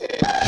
Yeah.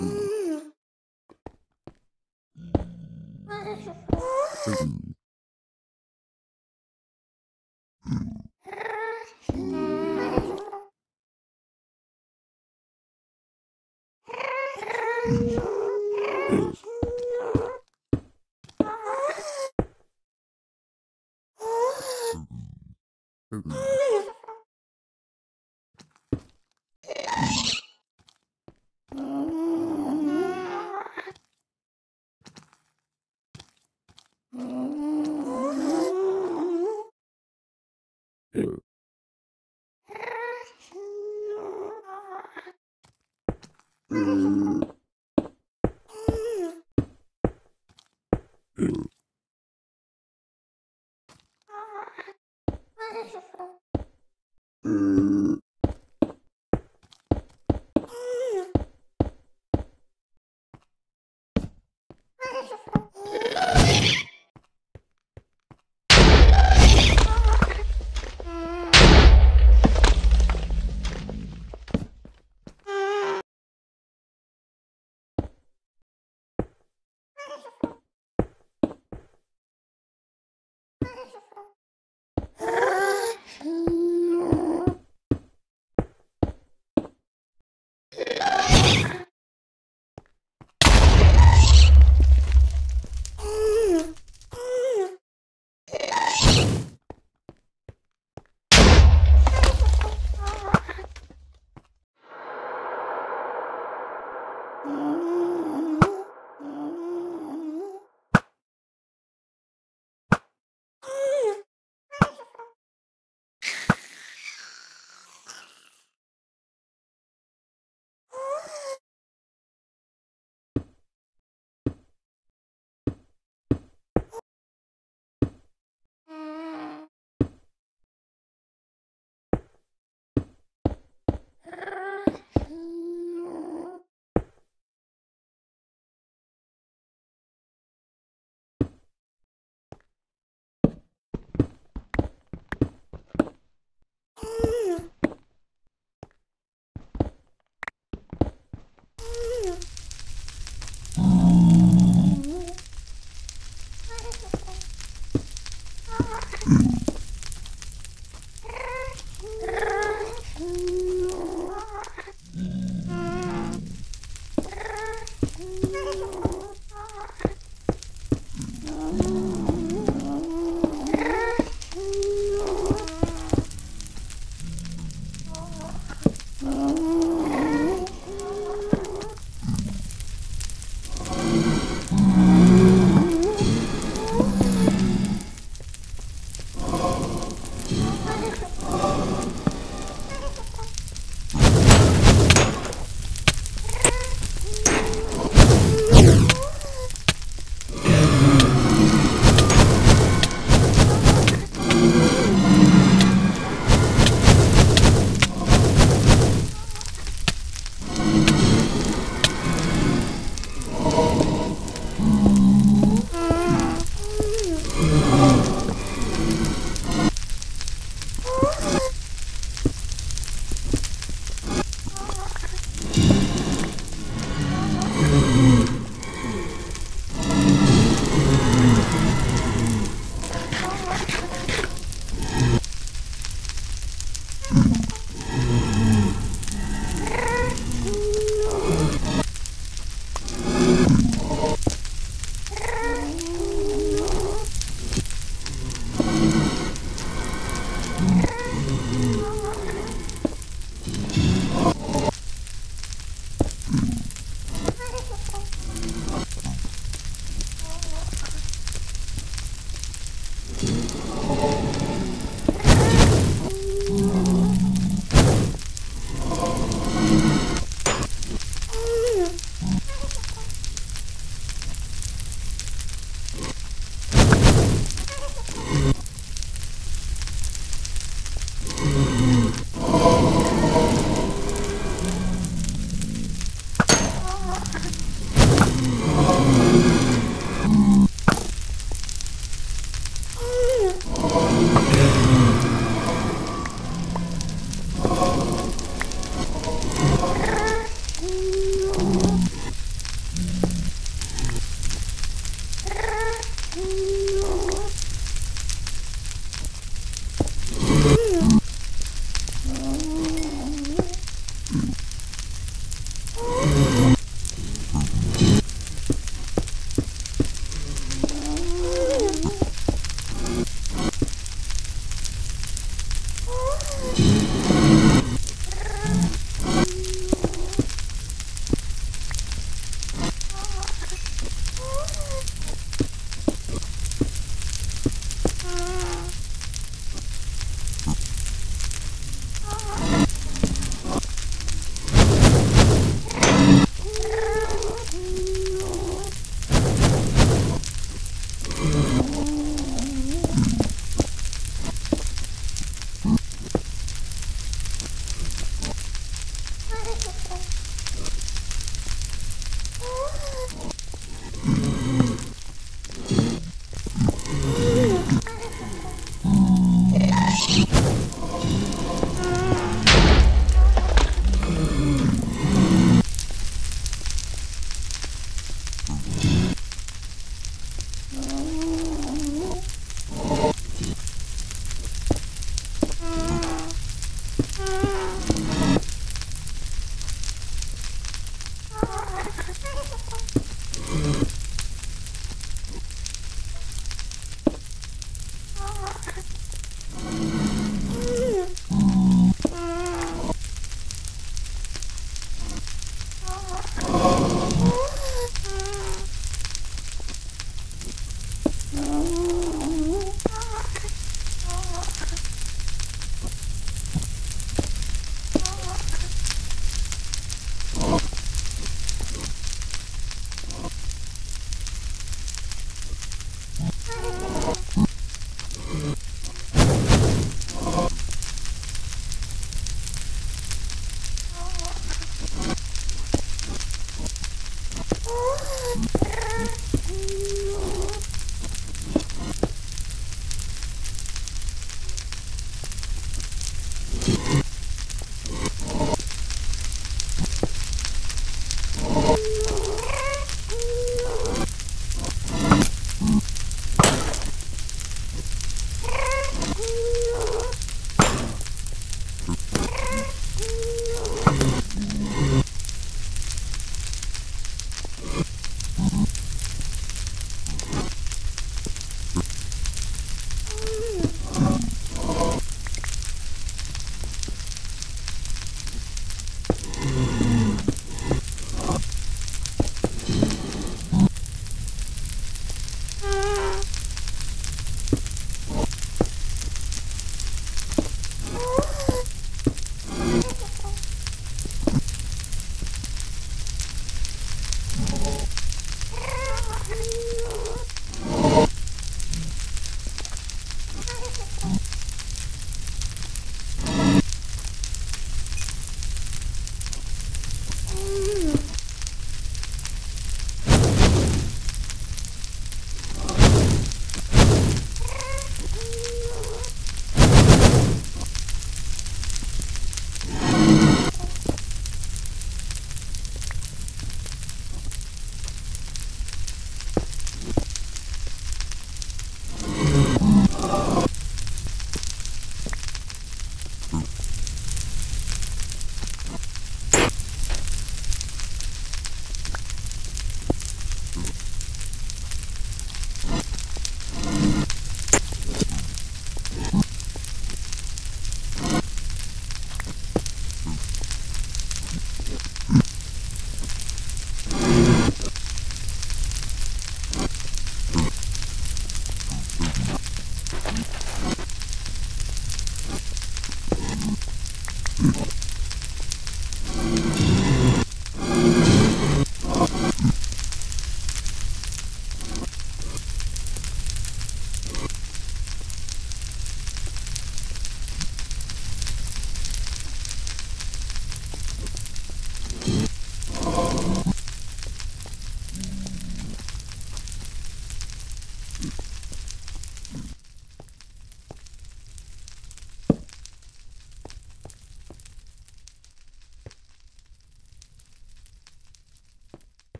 Mm.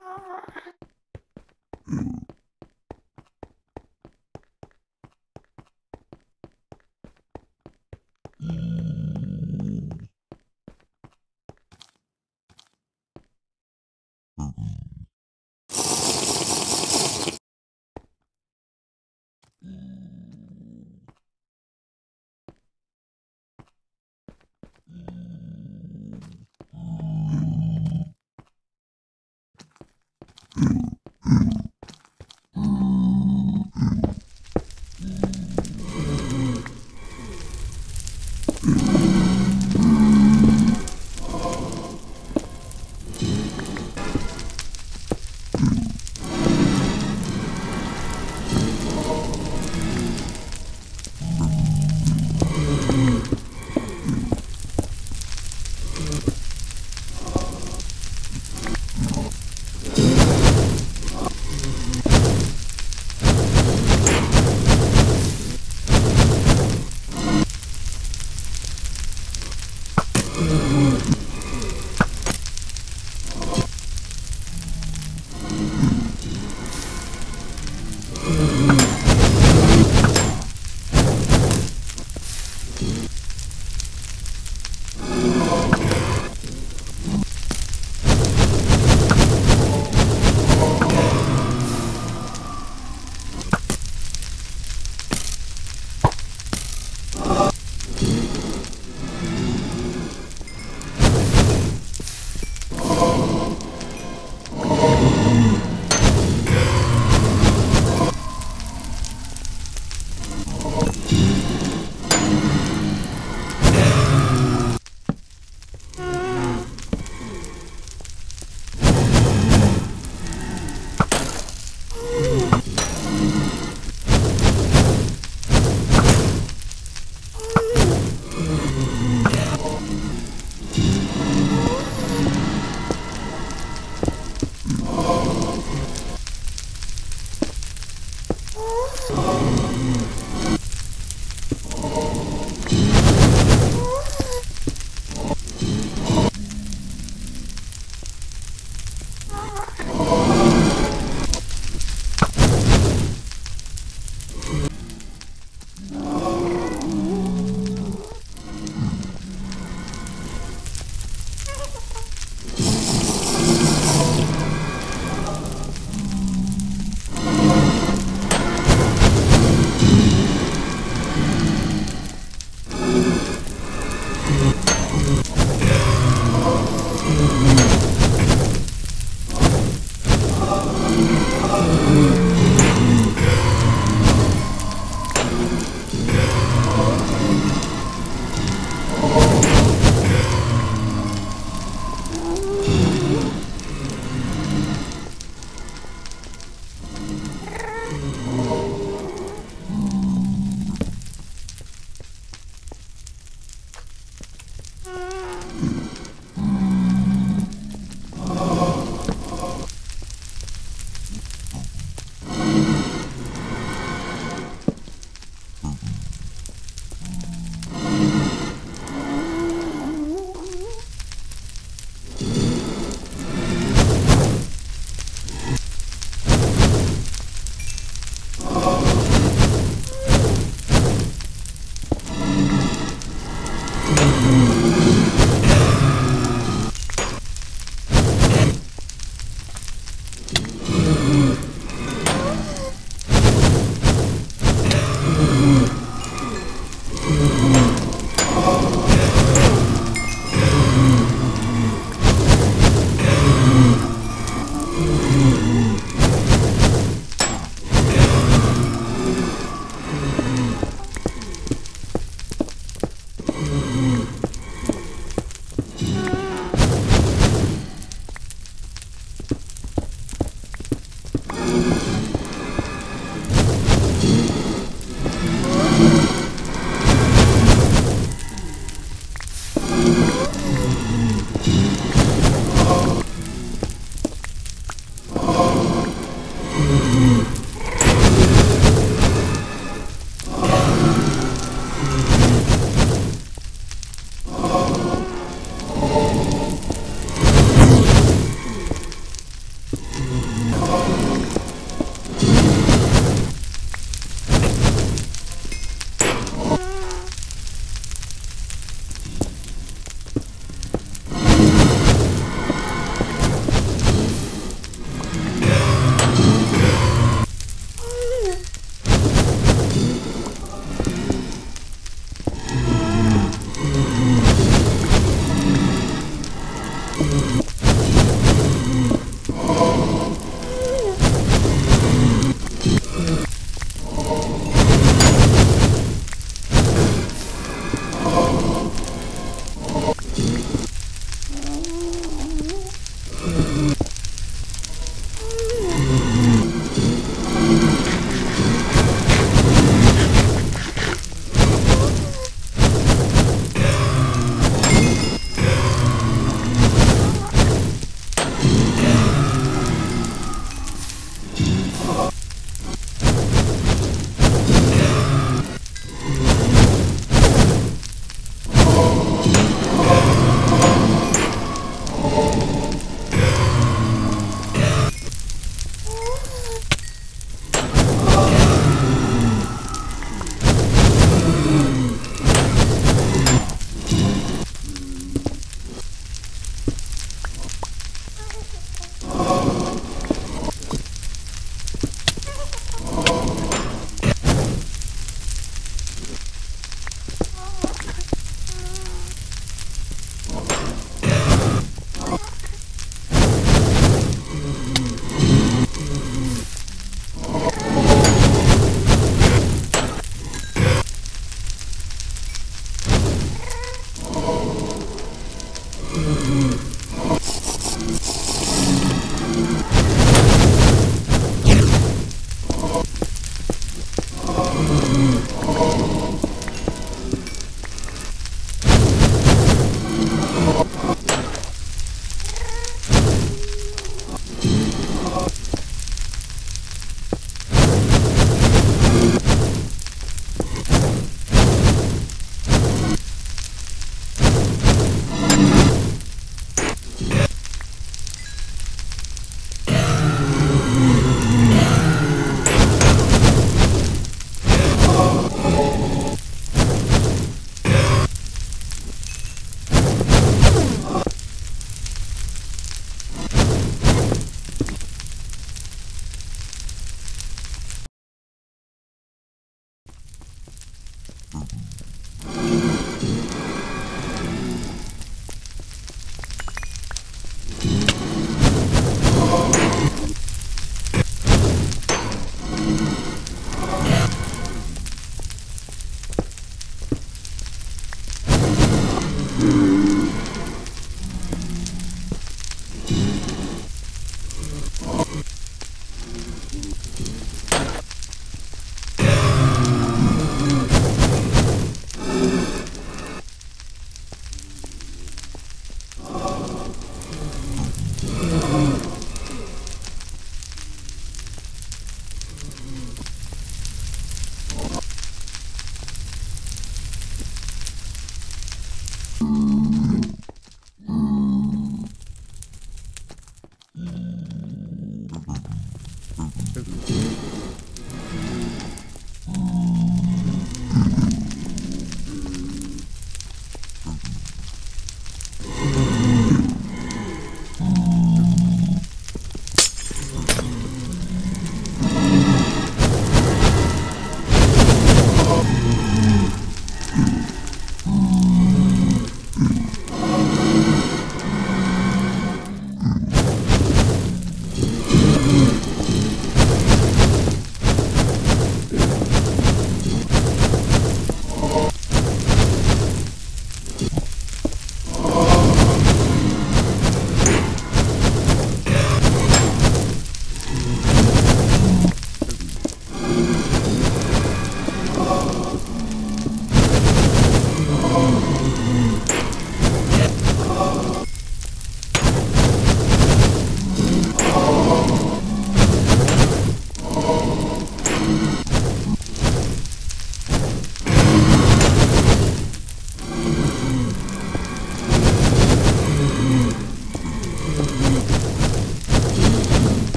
아.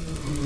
Mm-hmm.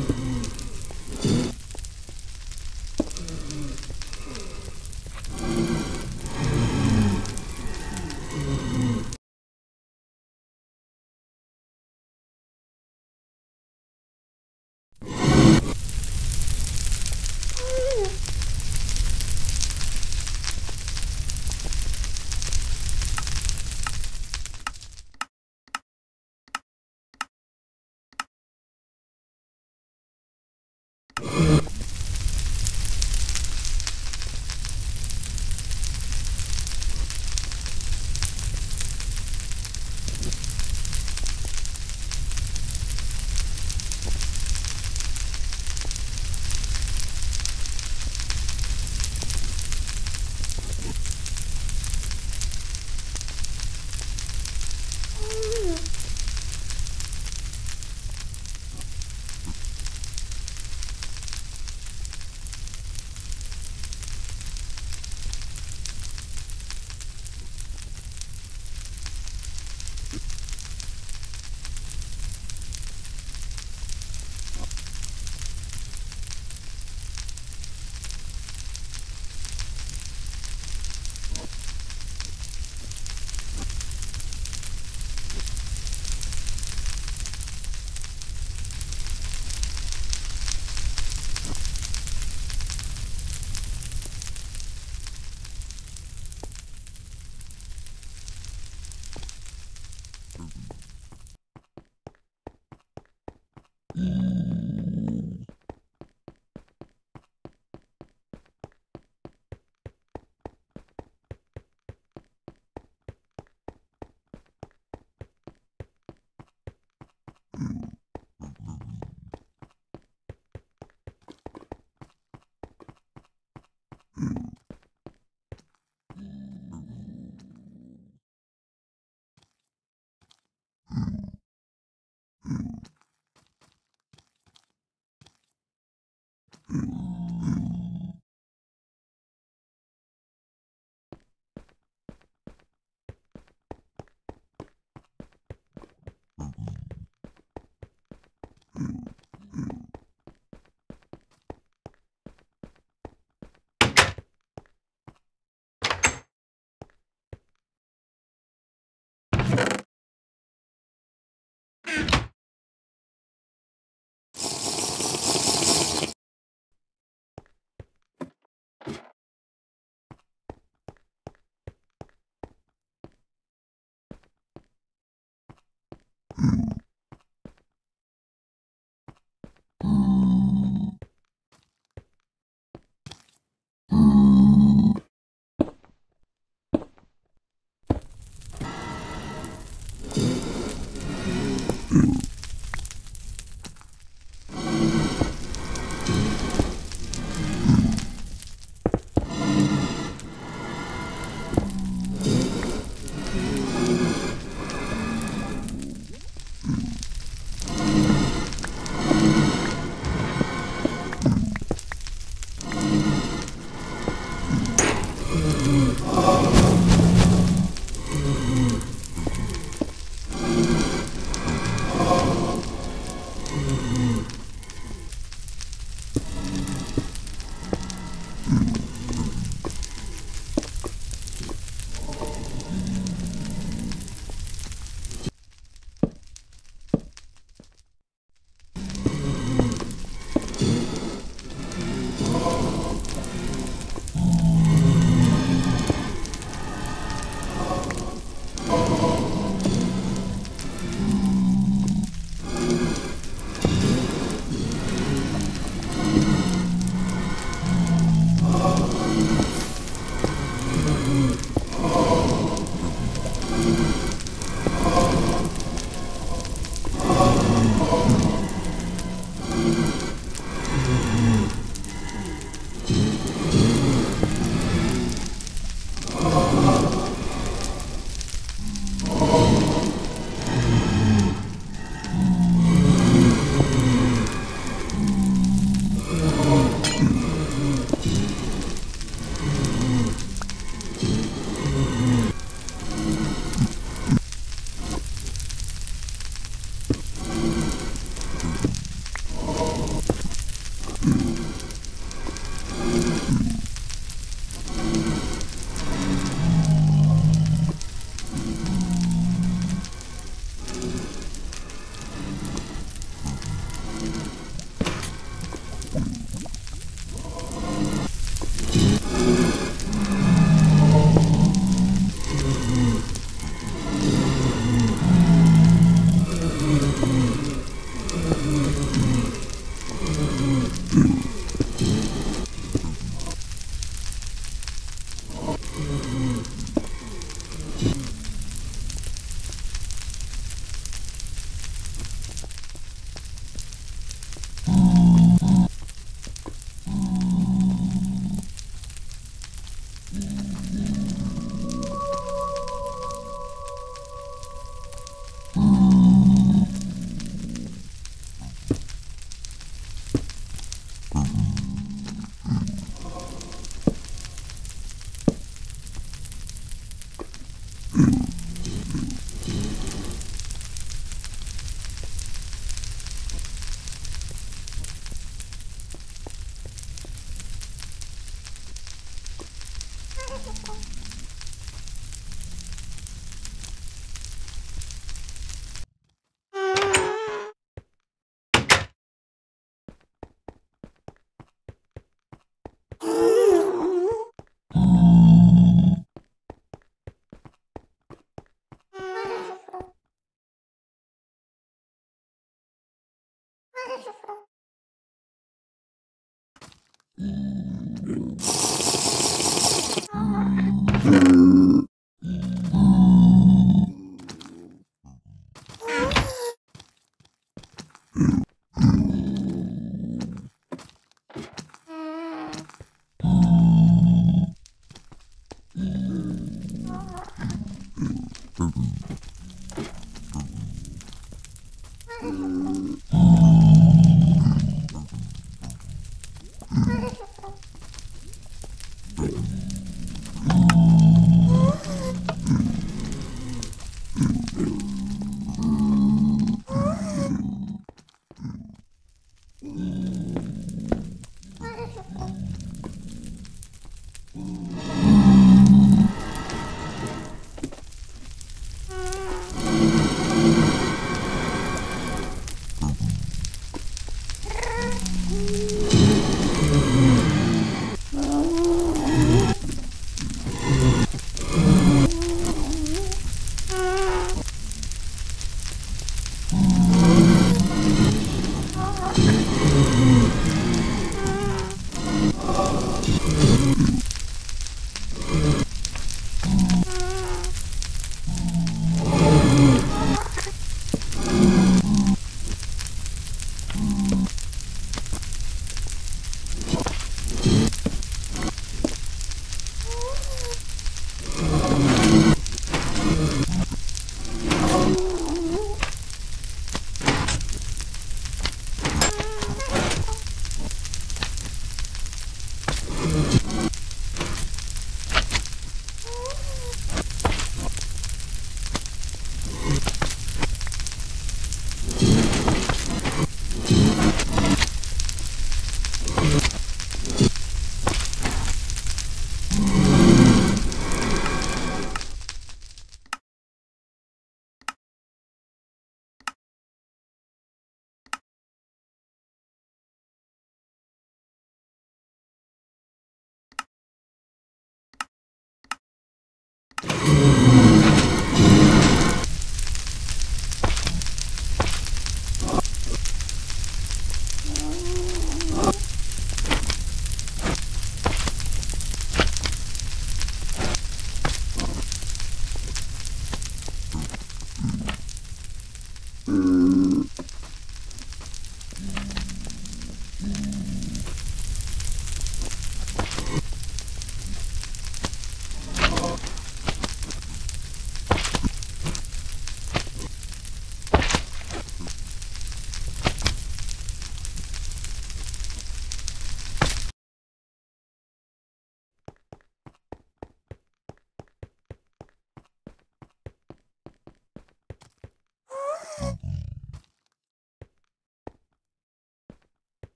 Mm.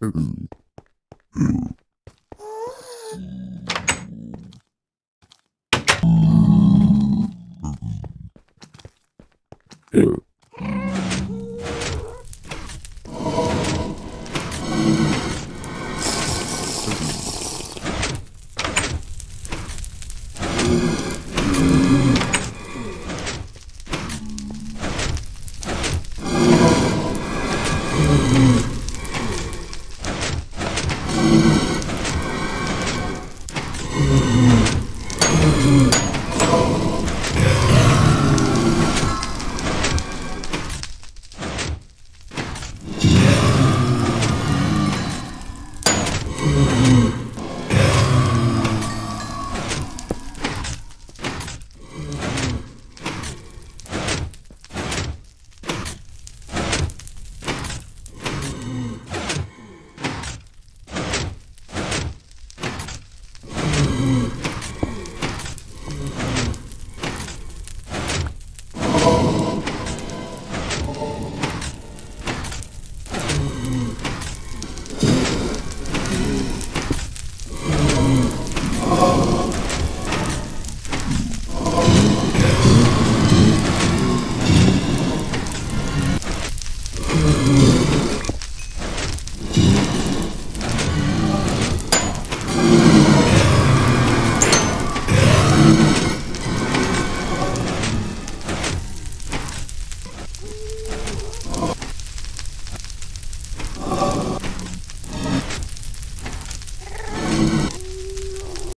Mm.